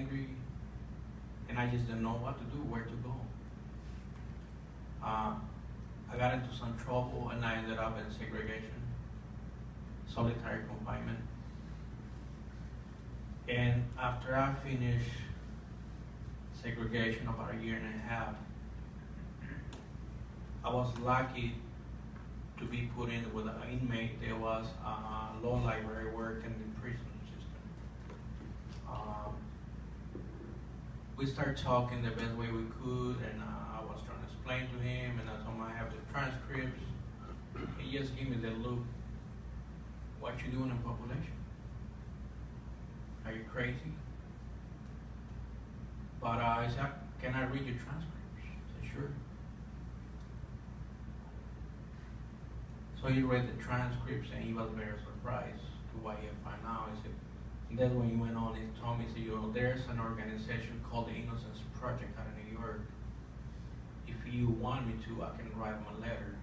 angry, and I just didn't know what to do, where to go. Uh, I got into some trouble and I ended up in segregation, solitary confinement. And after I finished segregation about a year and a half, I was lucky to be put in with an inmate that was uh, law library work in the prison system. Um, we started talking the best way we could, and uh, I was trying to explain to him, and I told him I have the transcripts. He just gave me the look. What you doing in population? Are you crazy? But uh, I said, can I read your transcripts? I said, sure. So he read the transcripts and he was very surprised to what he had found out. He said, and then when he went on, he told me, said, you there's an organization called the Innocence Project out of New York. If you want me to, I can write a letter